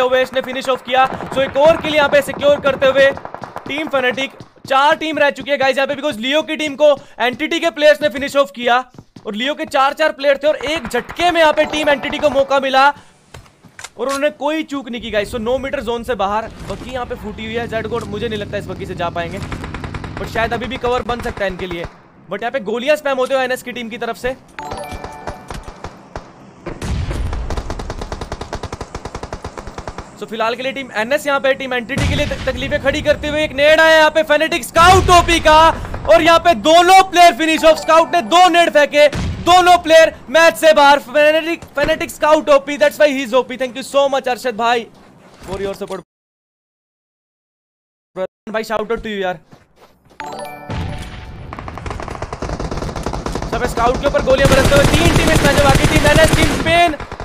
ओवेश ने finish off किया। सो एक और किल यहाँ पे सिक्योर करते हुए टीम फेनेटिक चार टीम रह चुकी है। गाइस यहाँ पे बिकॉज़ लियो की टीम को एंटिटी के प्लेयर्स ने फिनिश ऑफ़ किया और लियो के चार चार प्लेयर थे और एक झटके में यहाँ पे टीम एंटिटी को मौका मिला और उन्होंने कोई चूक नहीं की guys so no meter zone से बाहर बग्गी यहाँ पे फूटी हुई है। जेड गोड मुझे नहीं लगता इस बग्गी से जा पाएँगे। बट शायद अभी भी कवर बन सकता है इनके लिए। बट यहाँ पे गोलियाँ स्पैम होते हो एनएस की टीम की तरफ़ से। सो फ़िलहाल के लिए टीम एनएस यहाँ पे टीम एंटिटी के लिए तकलीफें खड़ी करते हुए एक नेड आया यहाँ पे फेनेटिक स्काउट ओपी का। और यहाँ पे दोनों प्लेयर फिनिश ऑफ़ स्काउट ने दो नेड फेंके, दोनों प्लेयर मैच से बाहर। Fanatic Fanatic Scout OP that's why he is OP thank you so much Arshad भाई फॉर योर सपोर्ट भाई शाउट आउट टू यू यार. सब स्काउट के ऊपर गोलियाँ बरसते हुए तीन टीम इसमें जो बाकी। Team NS team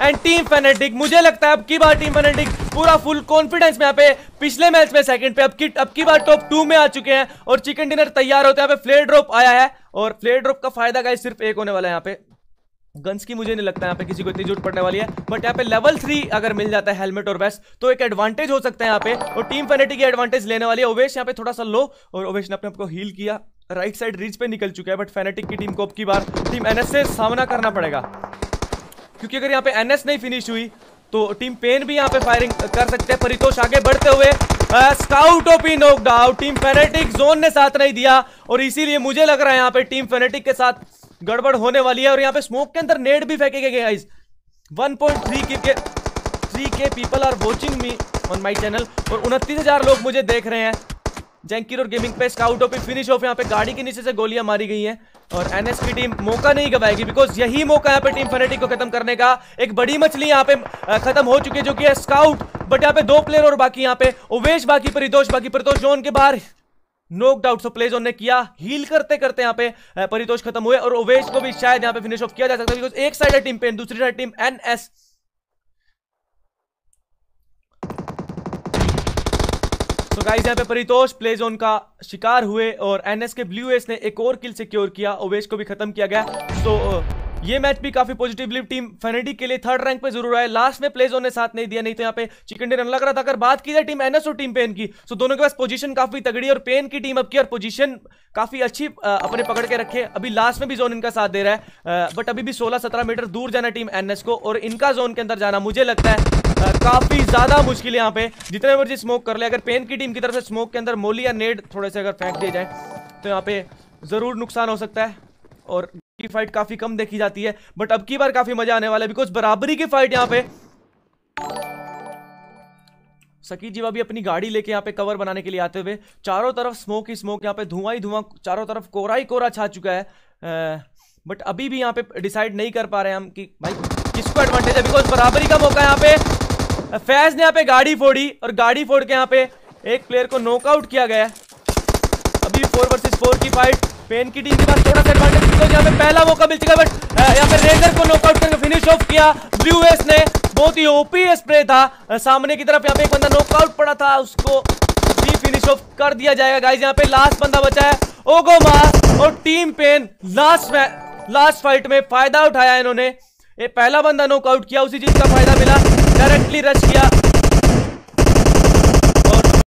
and team Fnatic मुझे लगता है अब की बार टीम फेनेटिक पूरा फुल कॉन्फिडेंस में यहाँ पे पिछले मैच में सेकंड पे, अब की अब की बार टॉप टू में आ चुके हैं और चिकन डिनर तैयार होते हैं। यहाँ पे फ्लेयर ड्रॉप आया है और फ्लेयर ड्रॉप का फ़ायदा का सिर्फ़ एक होने वाला है यहाँ पे। गन्स की मुझे नहीं लगता यहाँ पे किसी को इतनी ज़रूरत पड़ने वाली है बट यहाँ पे लेवल थ्री अगर मिल जाता है हेलमेट और वेस्ट तो एक एडवांटेज हो सकता है यहाँ पे और टीम फेनेटिक की एडवांटेज लेने वाली है। ओवेश यहाँ पे थोड़ा सा लो और ओवेश ने अपने आपको हील किया। राइट साइड रीच पे निकल चुका है बट फेनेटिक की टीम को अब की बार टीम एनएस सामना करना पड़ेगा। क्योंकि अगर यहाँ पे एनएस नहीं फिनिश हुई तो टीम पेन भी यहाँ पे फायरिंग कर सकते हैं। परितोष आगे बढ़ते हुए Scout OP knock out team Fanatic zone ने साथ नहीं दिया। और इसीलिए मुझे लग रहा है यहाँ पे टीम फेनेटिक के साथ गड़बड़ होने वाली है। और यहाँ पे स्मोक के अंदर नेट भी फेंके गए guys 1.3 K three K people are watching me on my channel और उनतीस लोग मुझे देख रहे हैं। जैंकिर और गेमिंग पे स्काउट ऑफ़ फिनिश ऑफ़ यहाँ पे गाड़ी के नीचे से गोलियाँ मारी गई हैं और एनएस की टीम मौका नहीं गवाएगी बिकॉज़ यही मौका यहाँ पे टीम फेनेटिक को खत्म करने का। एक बड़ी मछली यहाँ पे खत्म हो चुकी है जो कि है स्काउट बट यहाँ पे दो प्लेयर और बाकी यहाँ पे, उवेश बाकी परितोष बाकी परितोष जोन के बाहर। नोक डाउट सो जोन ने किया। हील करते करते यहाँ पे परितोष खत्म हुए और ओवेश को भी शायद यहाँ पे फिनिश ऑफ़ किया जा सकता है बिकॉज़ एक साइड है टीम पेन दूसरी साइड टीम एनएस तो गाइस यहाँ पे परितोष प्ले जोन का शिकार हुए और एनएस के ब्लू एस ने एक और किल सिक्योर किया ओवेश को भी खत्म किया गया। तो ये मैच भी काफ़ी पॉजिटिवली टीम फेनेटिक के लिए थर्ड रैंक पे ज़रूर आया लास्ट में प्लेज जोन ने साथ नहीं दिया, नहीं तो यहाँ पे चिकन डिनर लग रहा था, अगर बात की जाए टीम एनएस और टीम पेन की तो दोनों के पास पोजीशन काफ़ी तगड़ी और पेन की टीम अब की, और पोजीशन काफ़ी अच्छी अपने पकड़ के रखे अभी लास्ट में भी जोन इनका साथ दे रहा है बट अभी भी सोलह सत्रह मीटर दूर जाना टीम एनएस को, और इनका जोन के अंदर जाना मुझे लगता है काफ़ी ज़्यादा मुश्किल यहाँ पे। जितने मर्ज़ी स्मोक कर ले, अगर पेन की टीम की तरफ़ से स्मोक के अंदर मोली या नेड थोड़े से अगर फेंक दिए जाए तो यहाँ पे ज़रूर नुकसान हो सकता है, और की फाइट काफ़ी कम देखी जाती है बट अब की बार काफ़ी मज़ा आने वाला है बिकॉज़ बराबरी की फाइट यहाँ पे। सकी जीवा भी अपनी गाड़ी लेके यहाँ पे कवर बनाने के लिए आते हुए, चारों तरफ़ स्मोक ही स्मोक यहाँ पे धुआँ ही धुआँ, चारों तरफ़ कोरा ही कोरा छा चुका है बट अभी भी यहाँ पे डिसाइड नहीं कर पा रहे हैं हम कि भाई किसको एडवांटेज है बिकॉज़ बराबरी का मौका यहाँ पे फैज ने यहाँ पे गाड़ी फोड़ी और गाड़ी फोड़ के यहाँ पे एक प्लेयर को नॉकआउट किया गया अभी फोर वर्सेस फोर की फाइट पेन की टीम के पास थोड़ा सा एडवांटेज तो यहाँ पे पहला मौका मिल चुका है बट यहाँ पे रेजर को नॉकआउट करके फिनिश ऑफ़ किया। ब्लू एस ने बहुत ही ओपी स्प्रे था। सामने की तरफ़ यहाँ पे एक बंदा नॉकआउट पड़ा था, उसको भी फिनिश ऑफ़ कर दिया जाएगा। गाइज़ यहाँ पे लास्ट बंदा बचा है ओगो मार और team Pain last last fight में फ़ायदा उठाया इन्होंने। ये पहला बंदा नॉकआउट किया, उसी चीज़ का फ़ायदा मिला। डायरेक्टली रश किया।